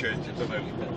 Тоннель, ребят, выключайте тоннель.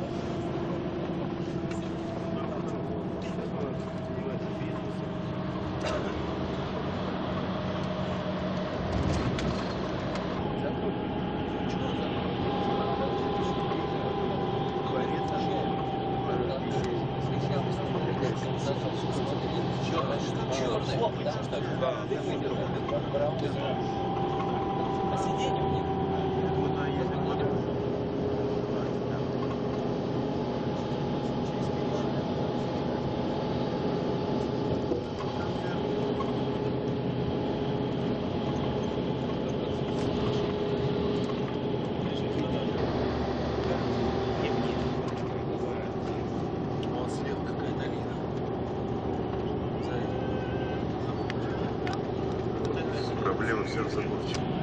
Проблема в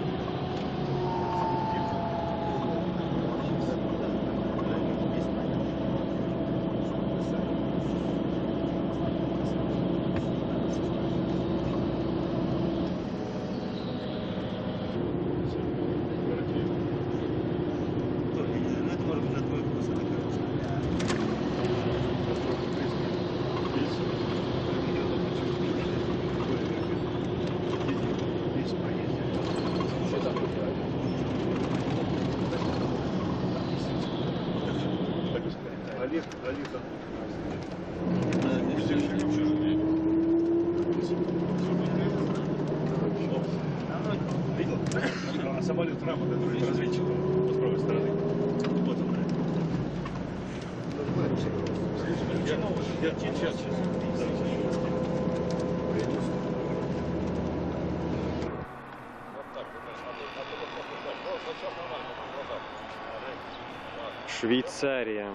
Швейцария.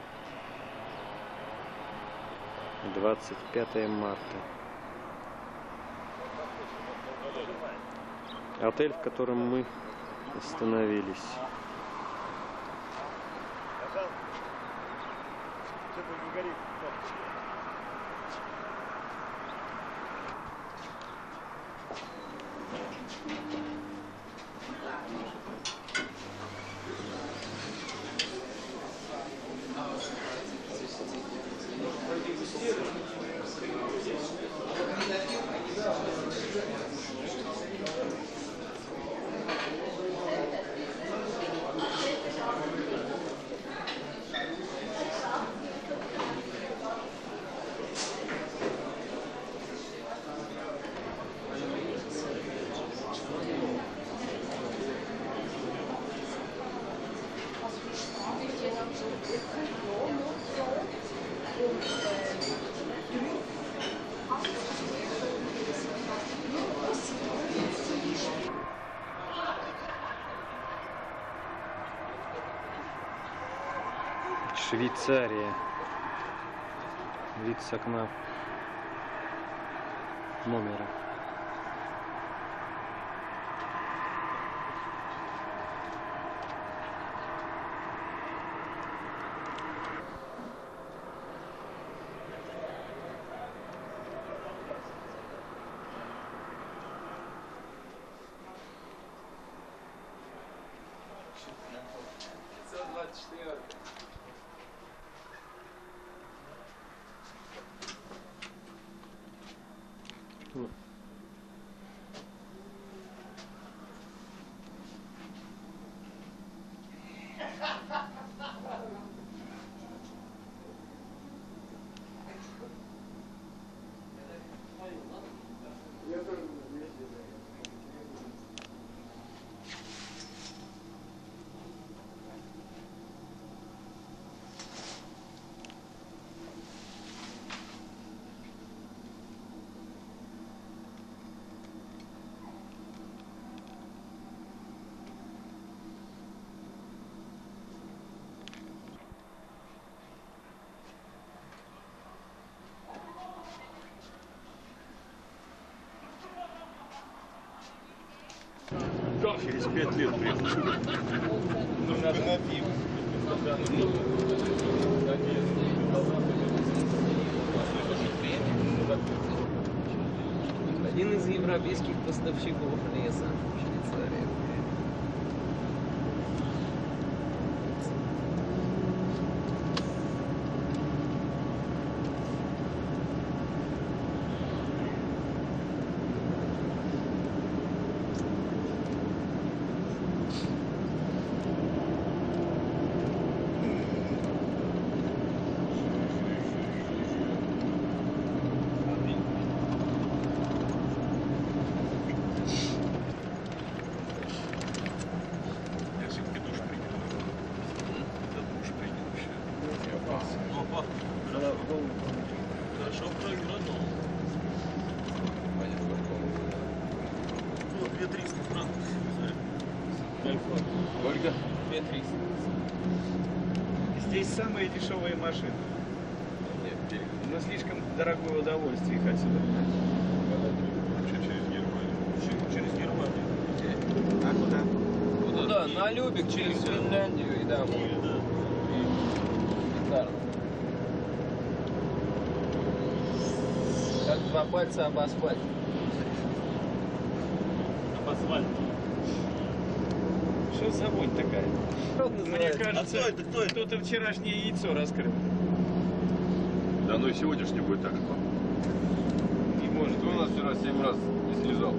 25 марта. Отель, в котором мы остановились. Швейцария. Вид с окна номера. Через пять лет приехал. Один из европейских поставщиков леса в Швейцарии. Удовольствие их отсюда. Через Германию. Через Германию. А куда? Куда? На Любик через Финляндию и домой. Да. И Тарну. Как два пальца об асфальт. Об асфальт. Что за вонь такая? Мне кажется, А кто это? Кто это? кто-то вчерашнее яйцо раскрыл. Да ну и сегодняшний будет так же. Не может Кто у нас вчера 7 раз не слезал?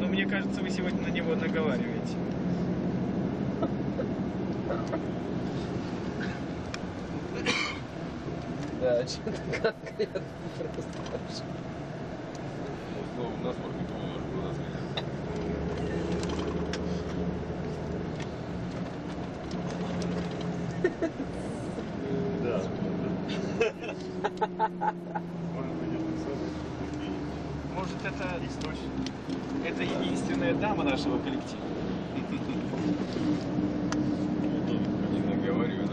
Ну, мне кажется, вы сегодня на него наговариваете. Да, что-то конкретно просто. Ну, у нас может никого может у нас нет. Да. Может быть, это самый Может, это, источник. это единственная дама нашего коллектива? Не наговаривай.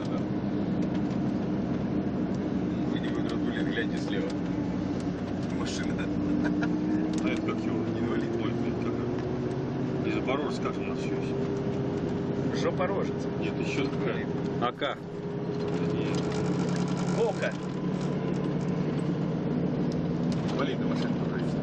Вы не вы друг друга гляньте слева. Машина. А это как его? Инвалид. Ой, блин, как это? Не Запорожец, как же у нас еще есть? Жопорожец. Нет, еще какая. АК. Нет. Ока. Инвалидная машина тоже есть.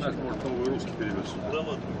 Так, может, новый русский перевез. Дома другие.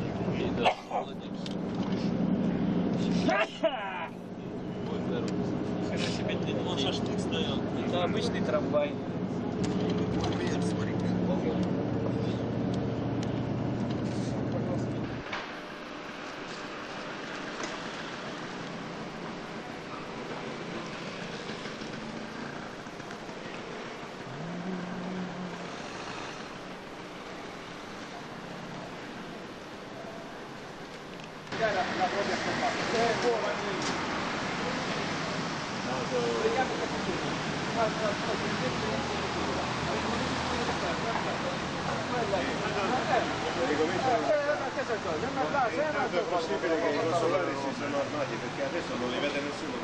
Possibile che i consolari si sono armati perché adesso non li vede nessuno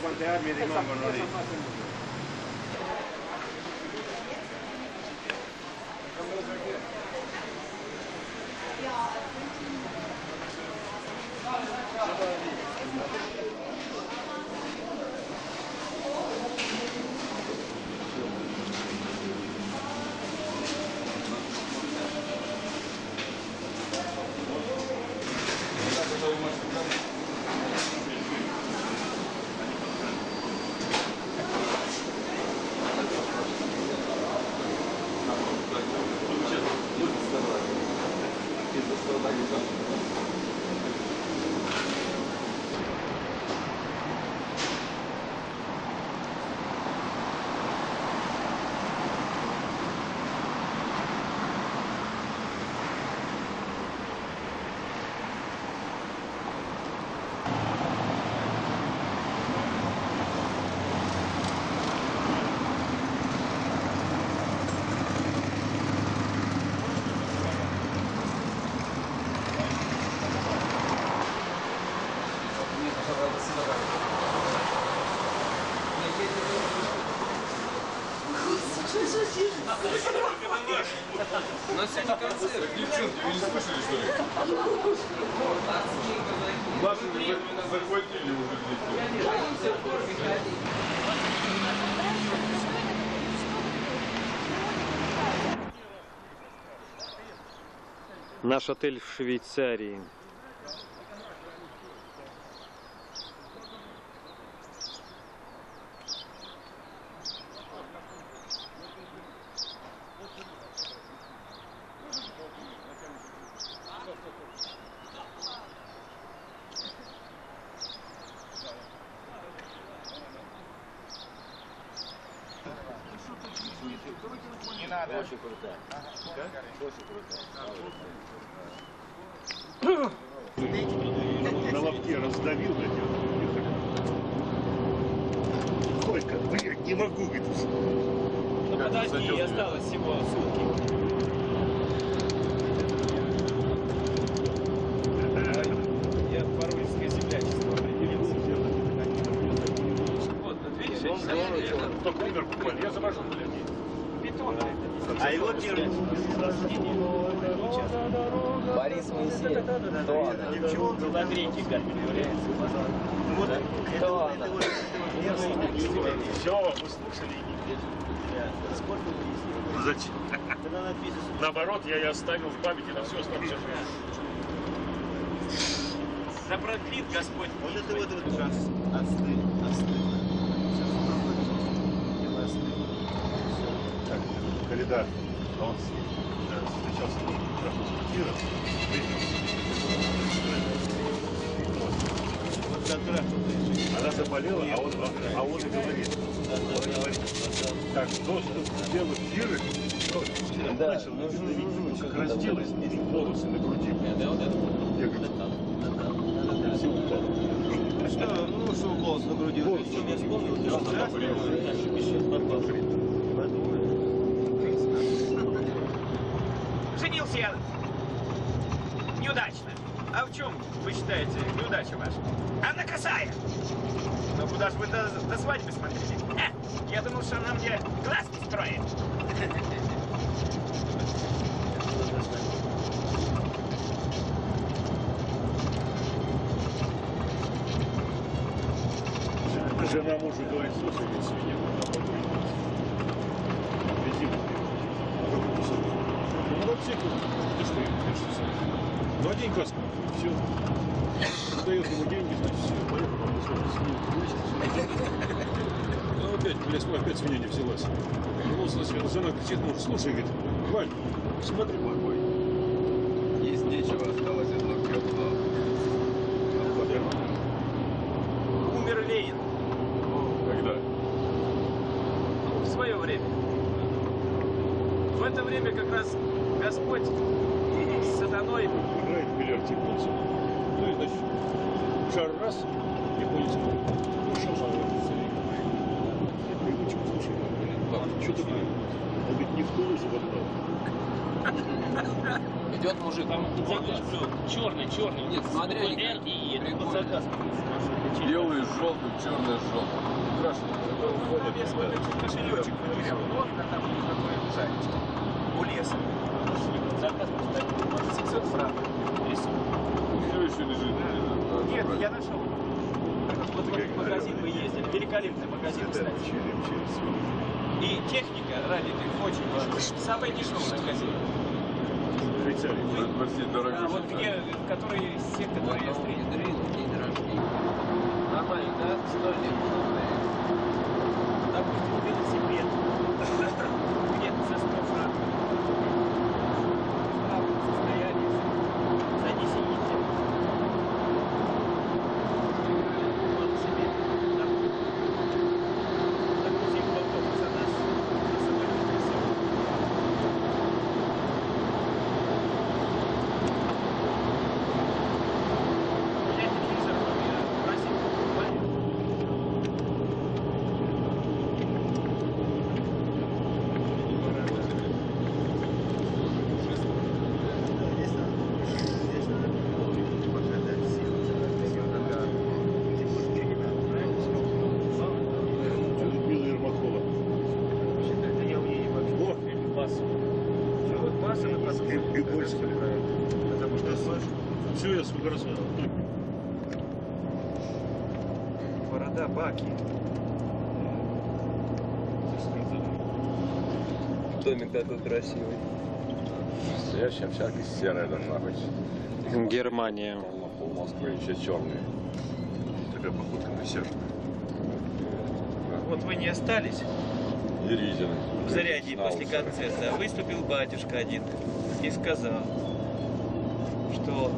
quante armi rimangono lì? Вы не слышали, что ли? Наши за- захватили уже здесь. Наш отель в Швейцарии. Не надо. Очень крутая. Очень крутая. На лобке раздавил эти. Только, блядь, не могу, говорит, Ну подожди, осталось всего сутки. Блядь. бетон. А его первый. Борис Моисеев. Кто она? Нагрейте капель является. Вот, Кто она? Все, вы слушали. Зачем? Наоборот, я и оставил в памяти на все остальное. Да продлит Господь. Вот это вот вот сейчас остыль, остыль. Так, Коляда, а он э, встречался с раз вот она заболела, а он, а он и говорит, он говорит, так, доступ сделать Киры, он Да, начал что как разделась, волосы на груди. Я говорю. Что, ну что голос на груди? Голос Что на я груди. Я неудачно. А в чем, вы считаете, неудача ваша? Она косая. Ну куда ж вы до, до свадьбы смотрели? Я думал, что она мне глазки строит. Жена мужу говорит, слушай, свинья, Ну, вообще, ты? Ну, одень каску, все. Дает ему деньги, значит, все, свинью Ну, опять, блядь, опять свинья не взялась. Вернулся на свет, жена кричит муж, слушай, говорит, Валь, смотри, мой Есть нечего, осталось одно крепло. Умер Ленин Когда? в свое время. В это время как раз Господь с сатаной играет в бильярд японцы. Ну и, значит, шар раз, японец ну, шар Привычка, слушай, блин, что такое? Он ведь не в Тулузе забрал. Идет мужик. черный, черный. Нет, смотря не Р и. Прикольно. заказ. Белый с желтым, черный с желтым. Красный. Там я смотрю, чуть кошелечек вытащил. Вот, а там такое лежачечко. У леса. Заказ поставил. 700 франков. Рисунок. Все еще лежит. Нет, я нашел. Вот в этот магазин мы ездили. Великолепный магазин, кстати. И техника ради их очень важна. Самая дешевая в Казани. Швейцария. Надо просить А дорогой. вот где, которые, все, которые я встретил. Нормально, да? Стольник. Допустим, велосипед. Где-то за 100 франков. В правом состоянии. Сзади сидите. Вот себе. Допустим, в автобус, а нас на самолет несет. Я телевизор, я просил, понятно. Людмила Ермакова. Это я у нее не могу. Вот. Бас. Ну вот баса мы посмотрим. И больше. Потому что все я сколько раз видел. Борода Баки. Домик такой красивый. Настоящая всякий серая должна быть. Германия. Пол Москвы еще черные. Такая походка на сердце. Вот вы не остались И Ризины. в заряде после концерта. Выступил батюшка один и сказал, что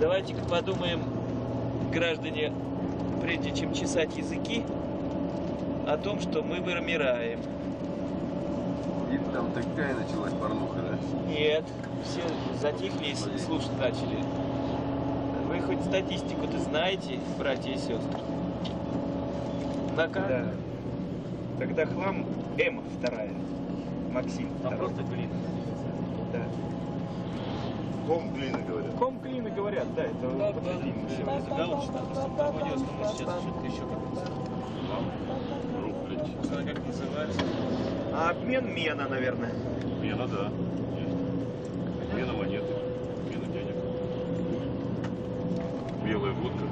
давайте-ка подумаем, граждане, прежде чем чесать языки, о том, что мы вымираем. Там такая началась порнуха, да? Нет, все затихли и слушать начали. Вы хоть статистику-то знаете, братья и сестры? Да. Когда хлам М вторая. Максим. Там второй. просто глина. Да. Ком глины, говорят. Ком глины говорят, да, это подтвердим. Галочка, просто проводилась, но сейчас шутка еще как Рухлить. Она как называется? А обмен мена, наверное. Мена, да. Есть. Мена монеты. Мена денег. Белая водка.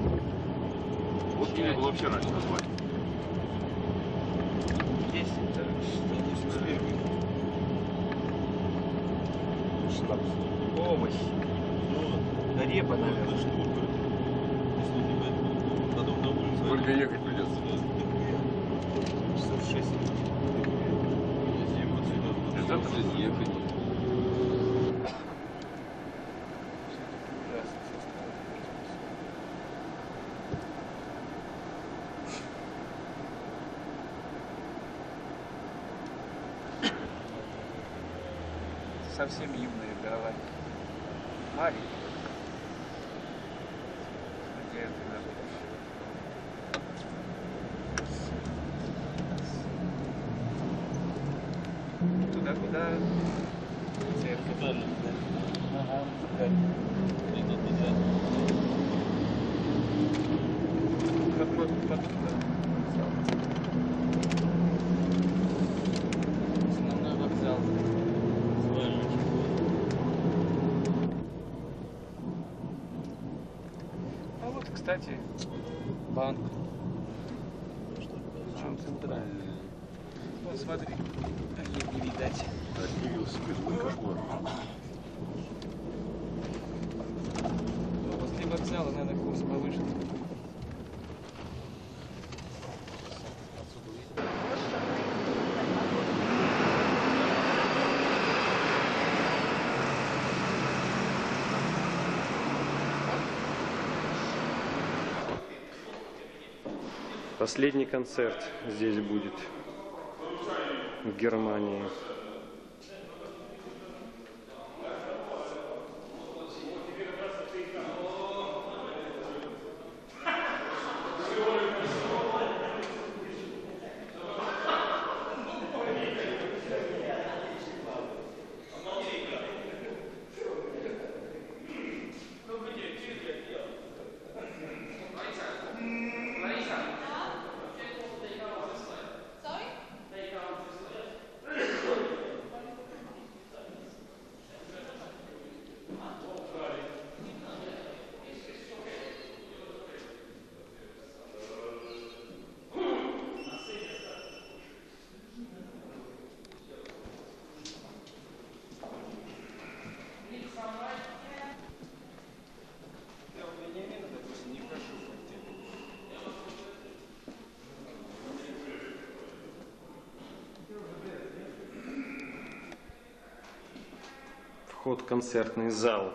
Водки не было вообще раньше назвать. Здесь это что сверху. Шнапс. Овощ. Ну, Репа, наверное. Сколько ехать придется? Часов шесть. Из этого ехать. Совсем юная голова. Маленькая. Хотя я тогда больше. Туда, куда? Церковь. Ага, туда. Какой потом, Основной вокзал. А вот, кстати, банк. Причем центральный. Вот смотри, не видать. Объявился без какой. После вокзала надо курс повыше. Последний концерт здесь будет в Германии. Вход в концертный зал.